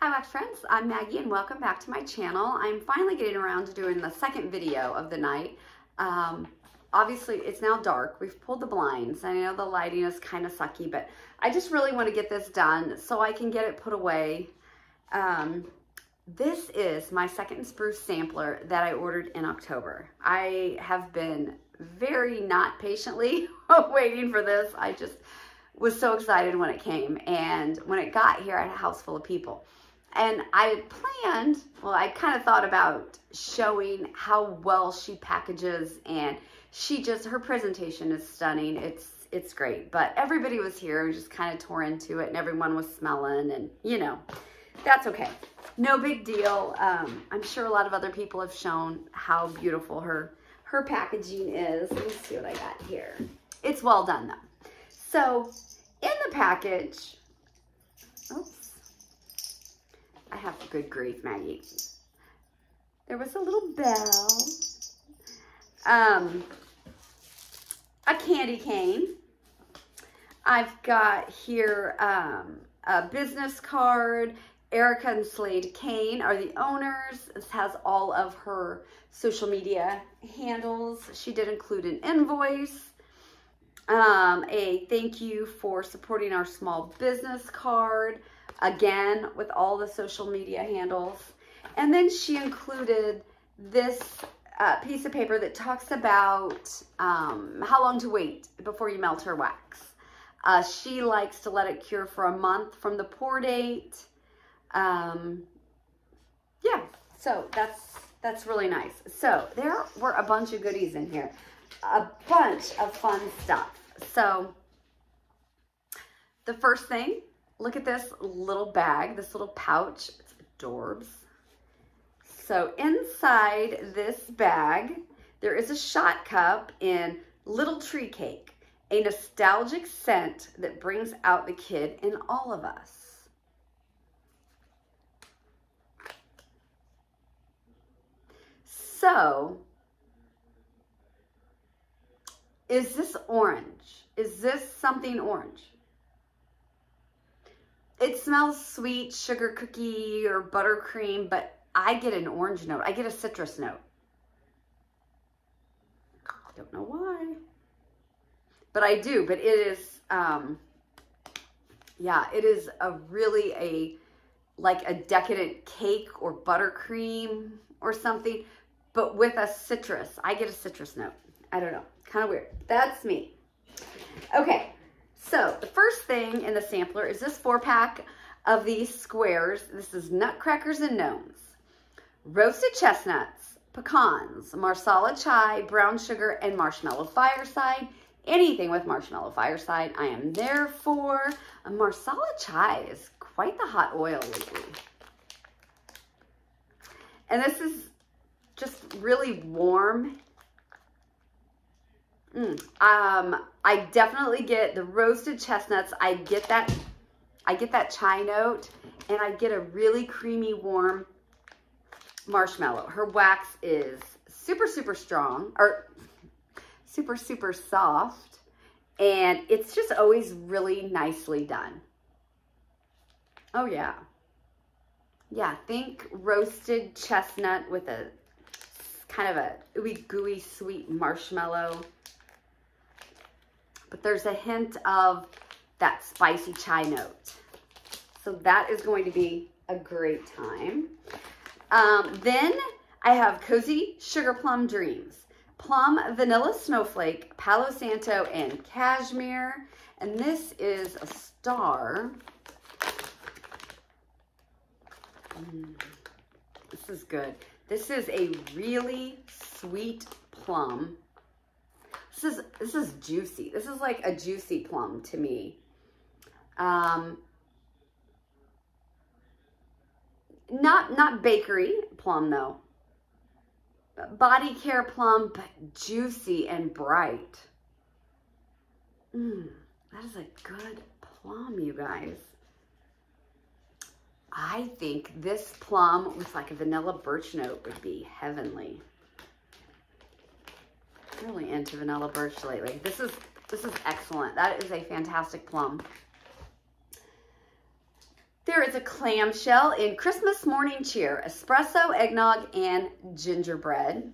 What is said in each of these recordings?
Hi Wax Friends, I'm Maggie and welcome back to my channel. I'm finally getting around to doing the second video of the night. Um, obviously it's now dark, we've pulled the blinds, I know the lighting is kind of sucky, but I just really want to get this done so I can get it put away. Um, this is my second spruce sampler that I ordered in October. I have been very not patiently waiting for this. I just was so excited when it came and when it got here I had a house full of people. And I planned, well, I kind of thought about showing how well she packages and she just, her presentation is stunning. It's, it's great, but everybody was here and just kind of tore into it and everyone was smelling and you know, that's okay. No big deal. Um, I'm sure a lot of other people have shown how beautiful her, her packaging is. Let me see what I got here. It's well done though. So in the package, oops, I have good grief, Maggie. There was a little bell, um, a candy cane. I've got here um, a business card. Erica and Slade Kane are the owners. This has all of her social media handles. She did include an invoice, um, a thank you for supporting our small business card, again with all the social media handles. And then she included this uh, piece of paper that talks about um, how long to wait before you melt her wax. Uh, she likes to let it cure for a month from the pour date. Um, yeah, so that's that's really nice. So there were a bunch of goodies in here, a bunch of fun stuff. So the first thing look at this little bag, this little pouch. It's adorbs. So inside this bag, there is a shot cup in Little Tree Cake, a nostalgic scent that brings out the kid in all of us. So, is this orange? Is this something orange? It smells sweet, sugar cookie or buttercream, but I get an orange note. I get a citrus note. I don't know why. But I do, but it is, um, yeah, it is a really a, like a decadent cake or buttercream or something, but with a citrus. I get a citrus note. I don't know, kind of weird. That's me. Okay, so the first thing in the sampler is this four pack of these squares. This is nutcrackers and gnomes. Roasted chestnuts, pecans, marsala chai, brown sugar, and marshmallow fireside. Anything with marshmallow fireside, I am there for. A marsala chai is quite the hot oil lately. And this is just really warm Mm. Um, I definitely get the roasted chestnuts. I get that, I get that chai note and I get a really creamy, warm marshmallow. Her wax is super, super strong or super, super soft. And it's just always really nicely done. Oh yeah. Yeah, think roasted chestnut with a kind of a ooey gooey sweet marshmallow but there's a hint of that spicy chai note. So that is going to be a great time. Um, then I have Cozy Sugar Plum Dreams. Plum, Vanilla Snowflake, Palo Santo, and Cashmere. And this is a star. Mm, this is good. This is a really sweet plum. This is, this is juicy. This is like a juicy plum to me. Um, not, not bakery plum though. Body care plum, but juicy and bright. Mmm, that is a good plum, you guys. I think this plum with like a vanilla birch note would be heavenly really into vanilla birch lately. This is this is excellent. That is a fantastic plum. There is a clamshell in Christmas Morning Cheer, espresso, eggnog, and gingerbread.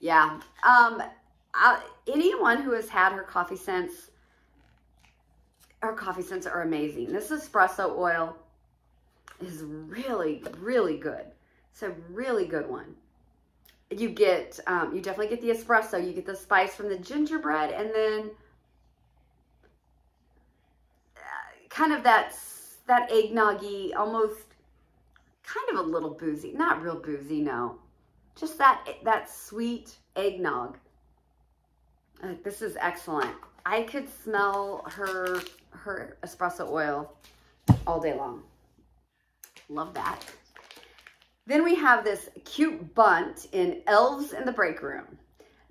Yeah, um, I, anyone who has had her coffee scents, her coffee scents are amazing. This espresso oil is really, really good. It's a really good one. You get, um, you definitely get the espresso. You get the spice from the gingerbread and then uh, kind of that, that eggnoggy, almost kind of a little boozy. Not real boozy, no. Just that, that sweet eggnog. Uh, this is excellent. I could smell her, her espresso oil all day long. Love that. Then we have this cute bundt in Elves in the Break Room.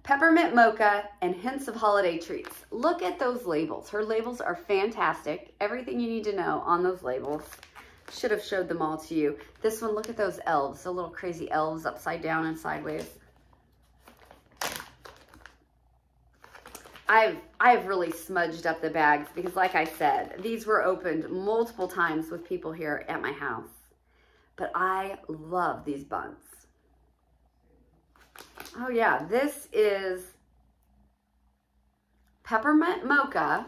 Peppermint mocha and hints of holiday treats. Look at those labels. Her labels are fantastic. Everything you need to know on those labels. Should have showed them all to you. This one, look at those elves, the little crazy elves upside down and sideways. I've I've really smudged up the bags because like I said, these were opened multiple times with people here at my house. But I love these buns. Oh yeah, this is peppermint mocha.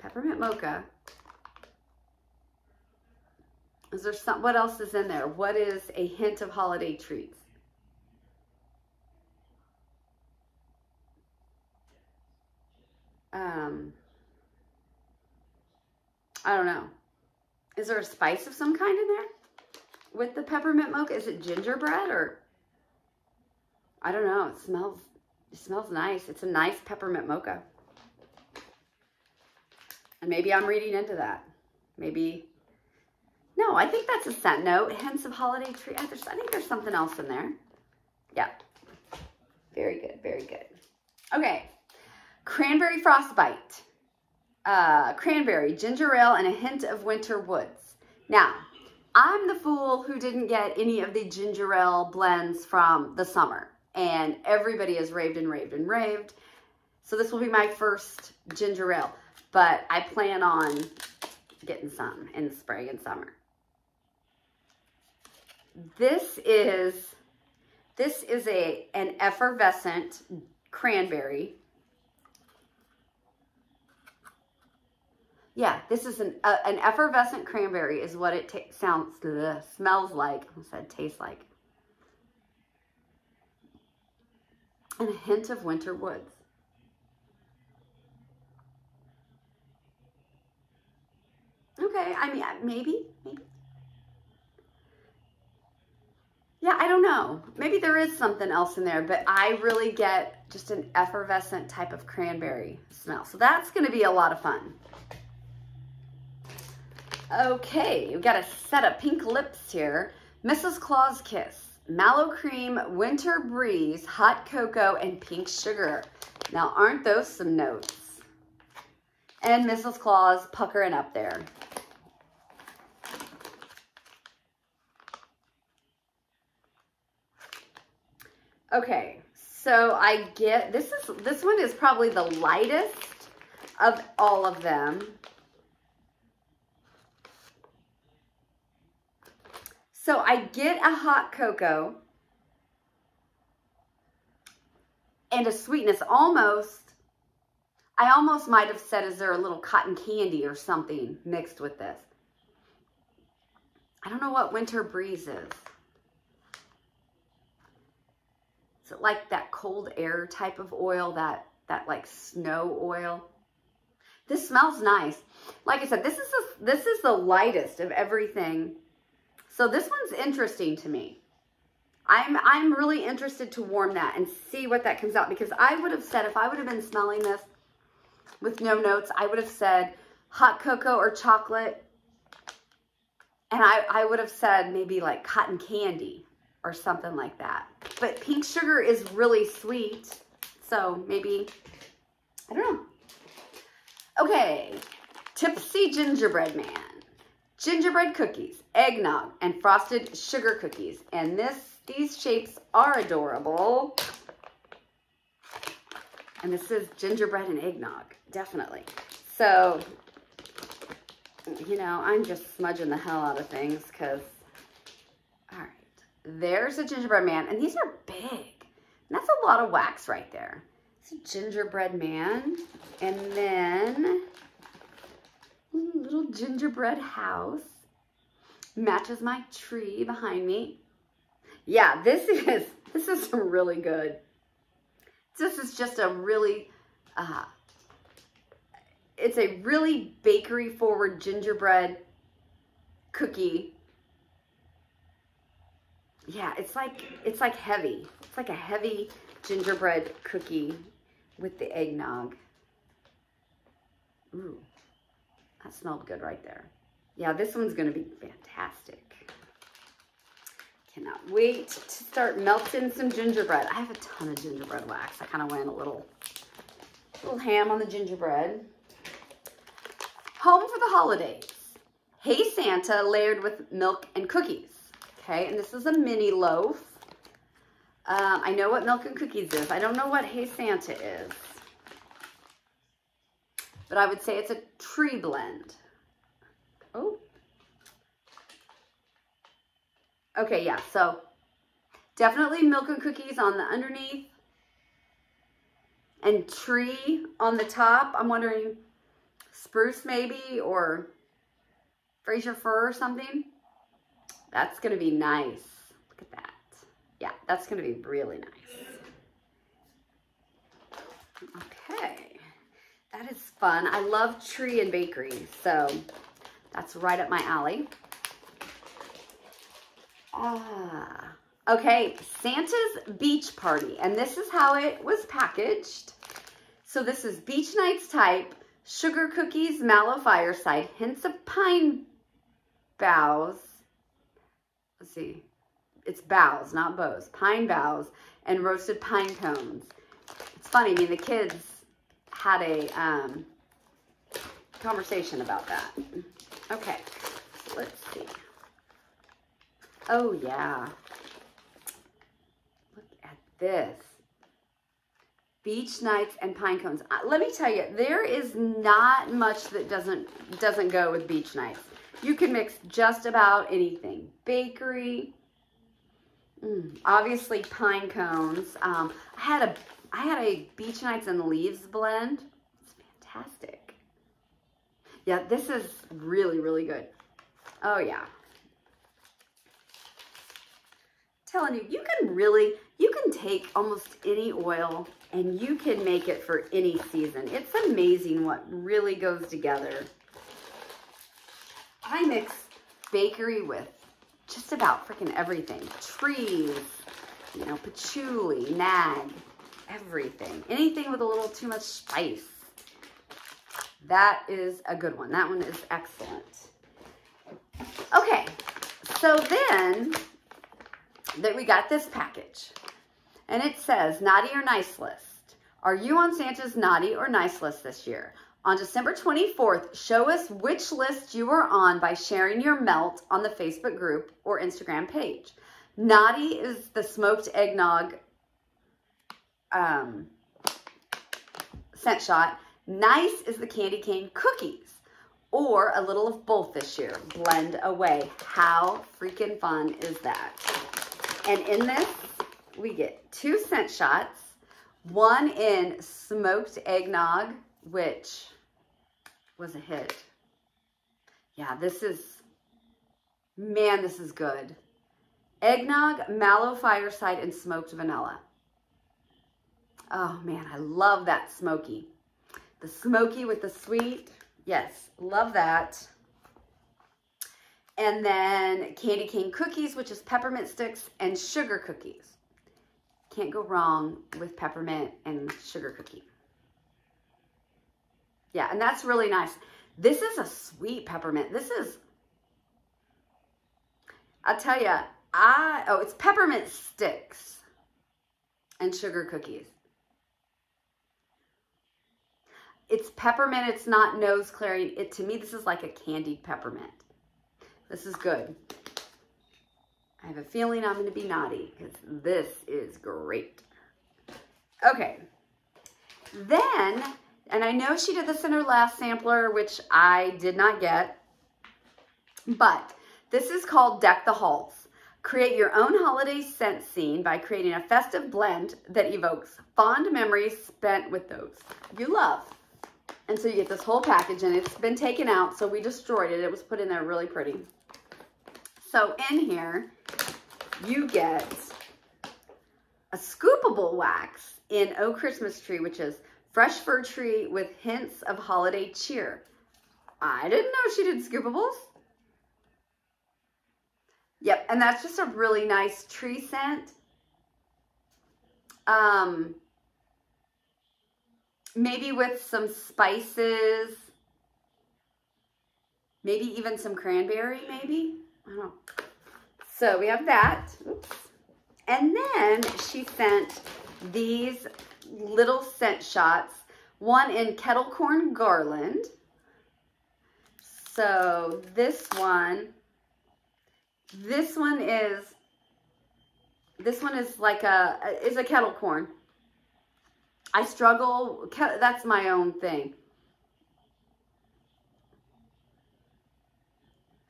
Peppermint mocha. Is there some, what else is in there? What is a hint of holiday treats? Um, I don't know. Is there a spice of some kind in there? With the peppermint mocha? Is it gingerbread or? I don't know. It smells, it smells nice. It's a nice peppermint mocha. And maybe I'm reading into that. Maybe, no, I think that's a scent note. Hints of holiday tree. I think there's something else in there. Yeah. Very good, very good. Okay. Cranberry frostbite. Uh, cranberry, ginger ale, and a hint of winter woods. Now, I'm the fool who didn't get any of the ginger ale blends from the summer. And everybody has raved and raved and raved. So this will be my first ginger ale. But I plan on getting some in the spring and summer. This is, this is a an effervescent cranberry Yeah, this is an uh, an effervescent cranberry is what it sounds, ugh, smells like. I said tastes like. And a hint of winter woods. Okay, I mean, uh, maybe, maybe. Yeah, I don't know. Maybe there is something else in there, but I really get just an effervescent type of cranberry smell. So that's going to be a lot of fun. Okay, we've got a set of pink lips here. Mrs. Claus Kiss, Mallow Cream, Winter Breeze, Hot Cocoa, and Pink Sugar. Now, aren't those some notes? And Mrs. Claus puckering up there. Okay, so I get, this is, this one is probably the lightest of all of them. So I get a hot cocoa and a sweetness almost, I almost might have said, is there a little cotton candy or something mixed with this? I don't know what winter breeze is. Is it like that cold air type of oil, that, that like snow oil? This smells nice. Like I said, this is, this is the lightest of everything so this one's interesting to me. I'm, I'm really interested to warm that and see what that comes out because I would have said, if I would have been smelling this with no notes, I would have said hot cocoa or chocolate. And I, I would have said maybe like cotton candy or something like that. But pink sugar is really sweet. So maybe, I don't know. Okay, Tipsy Gingerbread Man gingerbread cookies, eggnog, and frosted sugar cookies. And this, these shapes are adorable. And this is gingerbread and eggnog, definitely. So you know, I'm just smudging the hell out of things because, all right, there's a gingerbread man. And these are big. And that's a lot of wax right there. It's a gingerbread man. And then little gingerbread house. Matches my tree behind me. Yeah, this is, this is really good. This is just a really, uh, it's a really bakery forward gingerbread cookie. Yeah, it's like, it's like heavy. It's like a heavy gingerbread cookie with the eggnog. Ooh, that smelled good right there. Yeah, this one's gonna be fantastic. Cannot wait to start melting some gingerbread. I have a ton of gingerbread wax. I kind of went a little, little ham on the gingerbread. Home for the holidays. Hey Santa layered with milk and cookies. Okay, and this is a mini loaf. Um, I know what milk and cookies is. I don't know what Hey Santa is. But I would say it's a tree blend. Oh, Okay, yeah, so definitely milk and cookies on the underneath and tree on the top. I'm wondering spruce maybe or Fraser fir or something. That's going to be nice. Look at that. Yeah, that's going to be really nice. Okay, that is fun. I love tree and bakery, so that's right up my alley. Ah. Okay, Santa's Beach Party. And this is how it was packaged. So this is Beach Nights type, sugar cookies, mallow fireside, hints of pine boughs. Let's see. It's boughs, not bows. Pine boughs and roasted pine cones. It's funny. I mean, the kids had a um, conversation about that. Okay, let's see. Oh, yeah. Look at this. Beach nights and pine cones. Uh, let me tell you, there is not much that doesn't doesn't go with beach nights. You can mix just about anything. Bakery, mm, obviously pine cones. Um, I had a I had a beach nights and leaves blend. It's fantastic. Yeah, this is really, really good. Oh yeah. telling you, you can really, you can take almost any oil and you can make it for any season. It's amazing what really goes together. I mix bakery with just about freaking everything. Trees, you know, patchouli, nag, everything. Anything with a little too much spice. That is a good one. That one is excellent. Okay, so then that we got this package. And it says, naughty or nice list. Are you on Santa's naughty or nice list this year? On December 24th, show us which list you are on by sharing your melt on the Facebook group or Instagram page. Naughty is the smoked eggnog um, scent shot. Nice is the candy cane cookies or a little of both this year. Blend away. How freaking fun is that? And in this, we get two scent shots, one in smoked eggnog, which was a hit. Yeah, this is, man, this is good. Eggnog, mallow fireside, and smoked vanilla. Oh man, I love that smoky. The smoky with the sweet. Yes, love that. And then candy cane cookies, which is peppermint sticks, and sugar cookies. Can't go wrong with peppermint and sugar cookie. Yeah, and that's really nice. This is a sweet peppermint. This is, I'll tell you, I, oh, it's peppermint sticks and sugar cookies. It's peppermint. It's not nose clearing. It To me, this is like a candied peppermint. This is good. I have a feeling I'm going to be naughty because this is great. Okay. Then, and I know she did this in her last sampler, which I did not get. But this is called Deck the Halls. Create your own holiday scent scene by creating a festive blend that evokes fond memories spent with those you love. And so you get this whole package and it's been taken out, so we destroyed it. It was put in there really pretty. So in here, you get a scoopable wax in Oh Christmas Tree, which is fresh fir tree with hints of holiday cheer. I didn't know she did scoopables. Yep, and that's just a really nice tree scent. Um, maybe with some spices, maybe even some cranberry, maybe. I don't know. So we have that. Oops. And then she sent these little scent shots, one in kettle corn garland. So this one, this one is, this one is like a, is a kettle corn. I struggle, that's my own thing.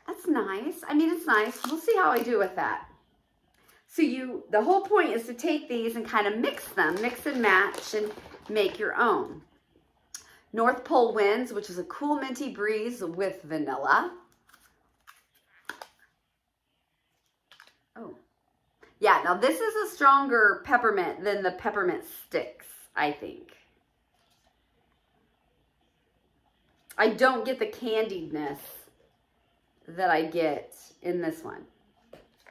That's nice. I mean, it's nice. We'll see how I do with that. So you, the whole point is to take these and kind of mix them, mix and match and make your own. North Pole Winds, which is a cool minty breeze with vanilla. Oh, yeah, now this is a stronger peppermint than the peppermint sticks, I think. I don't get the candiedness that I get in this one.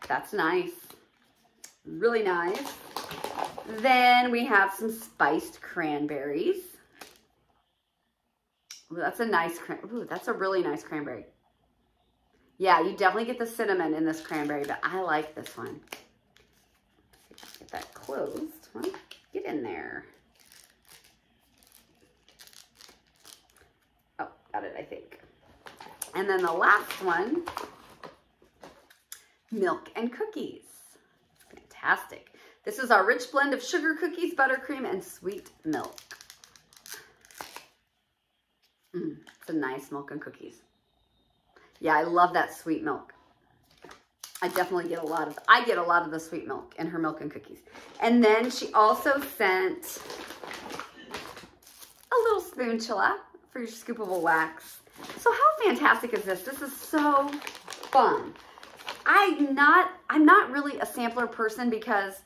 That's nice. Really nice. Then we have some spiced cranberries. Ooh, that's a nice, ooh, that's a really nice cranberry. Yeah, you definitely get the cinnamon in this cranberry, but I like this one. Get that closed. Get in there. Oh, got it, I think. And then the last one, milk and cookies. Fantastic. This is our rich blend of sugar cookies, buttercream, and sweet milk. Mm, it's a nice milk and cookies. Yeah, I love that sweet milk. I definitely get a lot of, I get a lot of the sweet milk in her milk and cookies. And then she also sent a little spoonchilla for your scoopable wax. So how fantastic is this? This is so fun. I'm not, I'm not really a sampler person because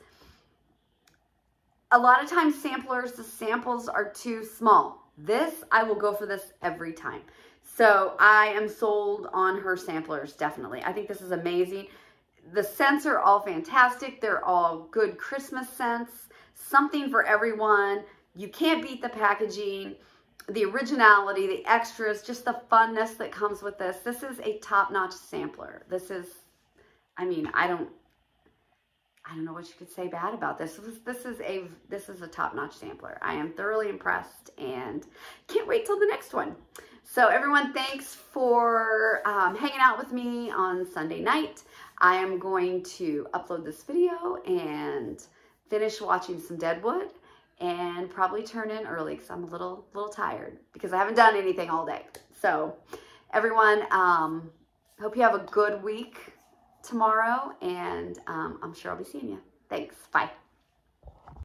a lot of times samplers, the samples are too small. This, I will go for this every time. So I am sold on her samplers, definitely. I think this is amazing. The scents are all fantastic. They're all good Christmas scents. Something for everyone. You can't beat the packaging the originality, the extras, just the funness that comes with this. This is a top-notch sampler. This is, I mean, I don't, I don't know what you could say bad about this. This is, a, this is a top-notch sampler. I am thoroughly impressed and can't wait till the next one. So everyone, thanks for um, hanging out with me on Sunday night. I am going to upload this video and finish watching some Deadwood and probably turn in early because I'm a little, little tired because I haven't done anything all day. So everyone, um, hope you have a good week tomorrow and um, I'm sure I'll be seeing you. Thanks. Bye.